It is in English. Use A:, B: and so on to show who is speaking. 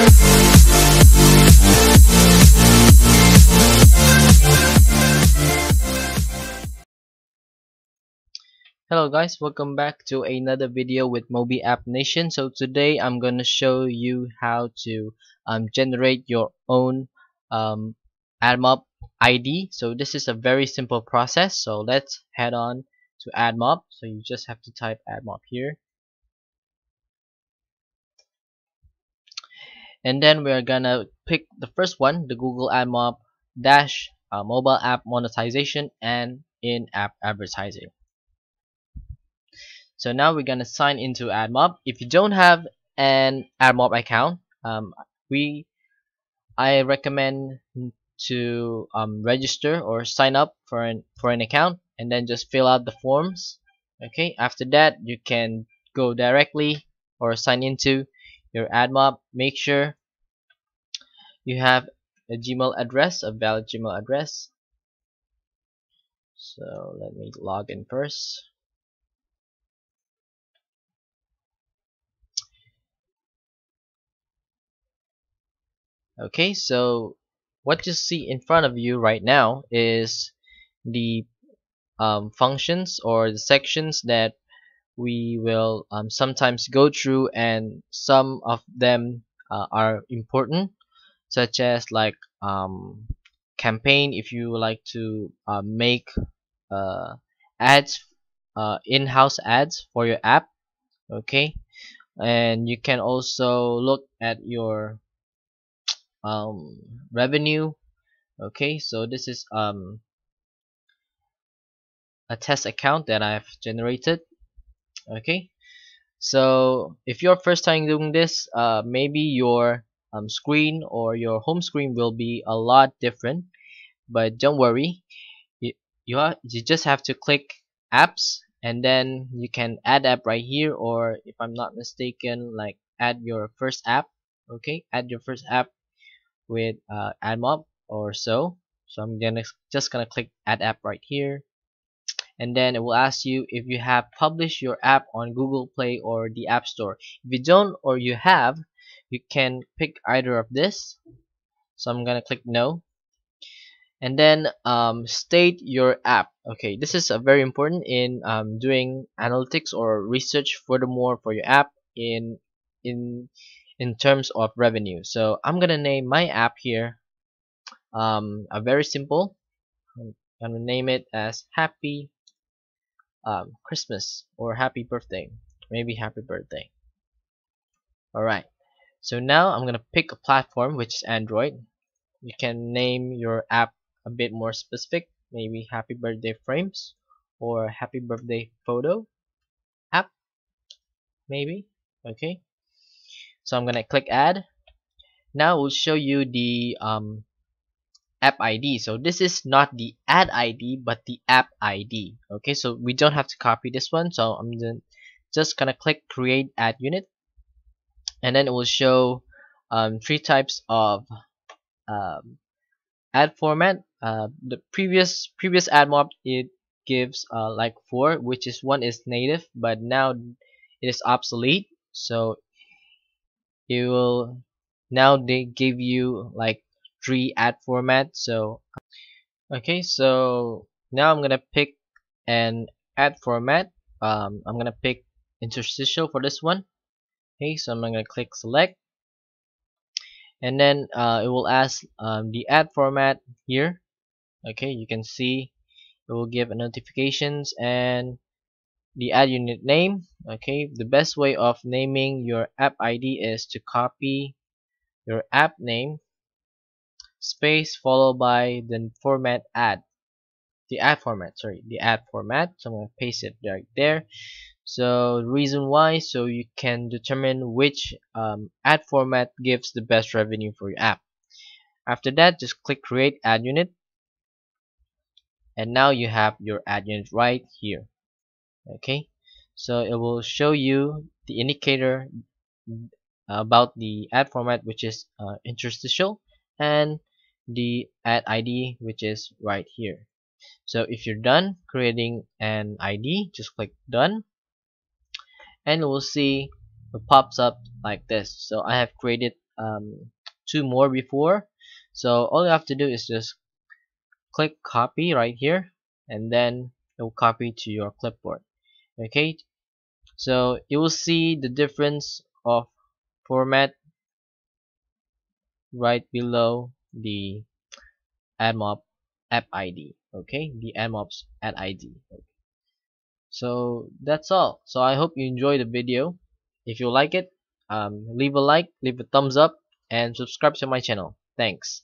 A: Hello guys, welcome back to another video with Moby App Nation. So today I'm gonna show you how to um, generate your own um, AdMob ID. So this is a very simple process. So let's head on to AdMob. So you just have to type AdMob here. And then we're gonna pick the first one, the Google AdMob dash uh, mobile app monetization and in-app advertising. So now we're gonna sign into AdMob. If you don't have an AdMob account, um, we I recommend to um, register or sign up for an for an account and then just fill out the forms. Okay. After that, you can go directly or sign into your AdMob. Make sure you have a Gmail address, a valid Gmail address. So let me log in first. okay so what you see in front of you right now is the um, functions or the sections that we will um, sometimes go through and some of them uh, are important such as like um, campaign if you like to uh, make uh, ads uh, in-house ads for your app okay? And you can also look at your um, revenue okay? So this is um, a test account that I've generated okay? So if you're first time doing this uh, maybe your um, screen or your home screen will be a lot different but don't worry. You, you, are, you just have to click apps and then you can add app right here or if I'm not mistaken like add your first app okay? Add your first app with uh, AdMob or so. So I'm gonna just gonna click add app right here and then it will ask you if you have published your app on Google Play or the App Store. If you don't or you have you can pick either of this. So I'm gonna click no. And then um, state your app. Okay this is a very important in um, doing analytics or research furthermore for your app in in in terms of revenue. So I'm gonna name my app here um, a very simple. I'm gonna name it as happy um, Christmas or happy birthday. Maybe happy birthday. Alright. So now I'm gonna pick a platform which is Android. You can name your app a bit more specific. Maybe happy birthday frames or happy birthday photo app maybe. Okay. So I'm gonna click add. Now we'll show you the um, app ID so this is not the ad ID but the app ID okay so we don't have to copy this one. So I'm just gonna click create ad unit. And then it will show um, three types of um, ad format. Uh, the previous previous AdMob it gives uh, like four which is one is native but now it is obsolete. So it will now they give you like three ad format so okay so now I'm gonna pick an ad format. Um, I'm gonna pick interstitial for this one. Okay so I'm gonna click select. And then uh, it will ask um, the ad format here. Okay you can see it will give a notifications and the ad unit name. Okay the best way of naming your app ID is to copy your app name space followed by the format add. The ad format sorry the ad format. So I'm to paste it right there. So reason why so you can determine which um, ad format gives the best revenue for your app. After that just click create ad unit. And now you have your ad unit right here. Okay? So it will show you the indicator about the ad format which is uh, interstitial. And the ad ID which is right here. So if you're done creating an ID just click done. And we'll see it pops up like this. So I have created um, two more before. So all you have to do is just click copy right here and then it will copy to your clipboard. Okay? So you will see the difference of format right below the AdMob app ID okay? The AdMob's app ID so that's all. So I hope you enjoy the video. If you like it um, leave a like leave a thumbs up and subscribe to my channel. Thanks